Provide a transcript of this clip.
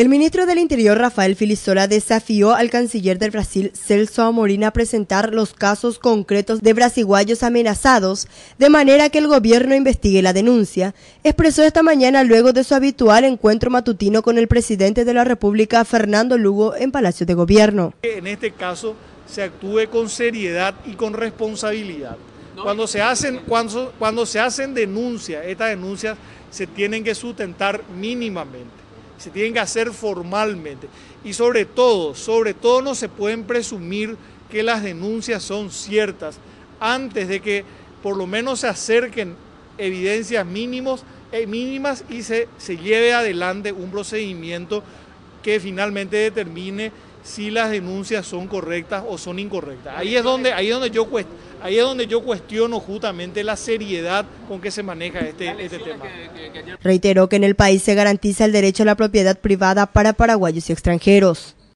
El ministro del Interior Rafael Filisola desafió al canciller del Brasil Celso Amorín a presentar los casos concretos de brasiguayos amenazados de manera que el gobierno investigue la denuncia. Expresó esta mañana luego de su habitual encuentro matutino con el presidente de la República Fernando Lugo en Palacio de Gobierno. En este caso se actúe con seriedad y con responsabilidad. Cuando se hacen, cuando, cuando se hacen denuncias, estas denuncias se tienen que sustentar mínimamente se tienen que hacer formalmente. Y sobre todo, sobre todo no se pueden presumir que las denuncias son ciertas antes de que por lo menos se acerquen evidencias mínimos, eh, mínimas y se, se lleve adelante un procedimiento que finalmente determine si las denuncias son correctas o son incorrectas. Ahí es donde, ahí es donde, yo, ahí es donde yo cuestiono justamente la seriedad con que se maneja este, este tema. Reiteró que en el país se garantiza el derecho a la propiedad privada para paraguayos y extranjeros.